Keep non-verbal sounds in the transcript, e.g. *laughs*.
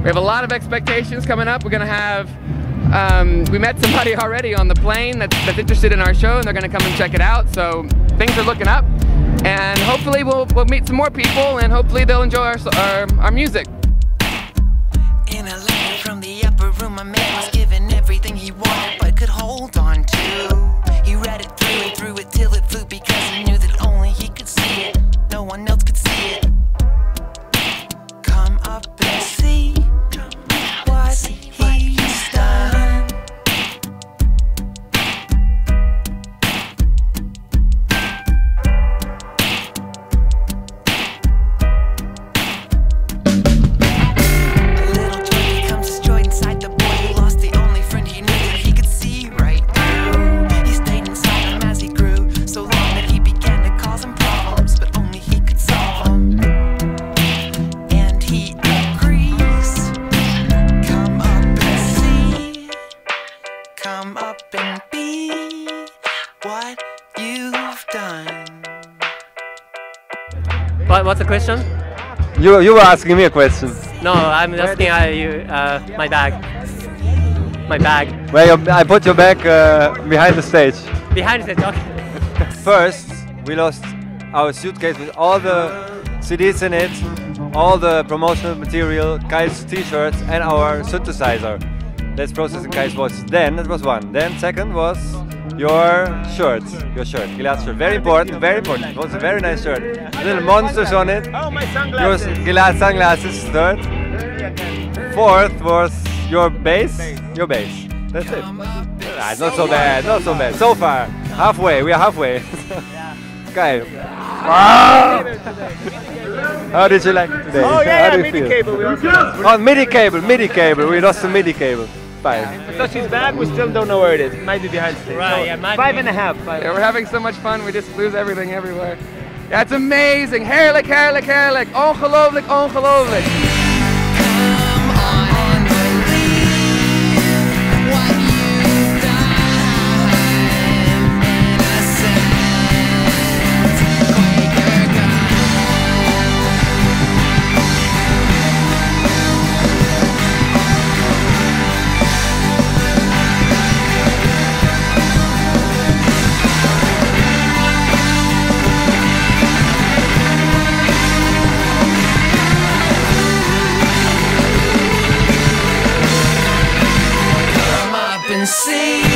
We have a lot of expectations coming up. We're gonna have um, we met somebody *laughs* already on the plane that's, that's interested in our show, and they're to come and check it out. So things are looking up, and hopefully we'll, we'll meet some more people, and hopefully they'll enjoy our, our, our music. In a letter from the upper room, my man was given everything he wanted but could hold on to. He read it through and through it till it flew because he knew that only he could see it. No one else could see it. Come up what you've done. What, what's the question? You, you were asking me a question. No, I'm asking uh, you, uh, my bag. My bag. Where your, I put your bag uh, behind the stage. Behind the okay. *laughs* First, we lost our suitcase with all the CDs in it, all the promotional material, Kyle's t-shirts, and our synthesizer. That's processing Kyle's voice. Then that was one. Then second was your shirt. Your shirt. Gilad's shirt. Very important, very important. It was a very nice shirt. Little monsters on it. Oh, my Your sunglasses. Gilad sunglasses. Third. Fourth was your bass. Your bass. That's it. Ah, not so bad, not so bad. So far, halfway. We are halfway. *laughs* Geil. How did you like it today? Oh, yeah, How yeah, do you MIDI cable. We lost. Oh, MIDI cable, MIDI cable. We lost the MIDI cable. Fine. Because she's back, we still don't know where it is. It might be behind stage. Right, So, yeah, might Five be. and a half. Five. Yeah, we're having so much fun, we just lose everything everywhere. That's amazing. Heerlijk, heerlijk, heerlijk. Ongelooflijk, ongelooflijk. see.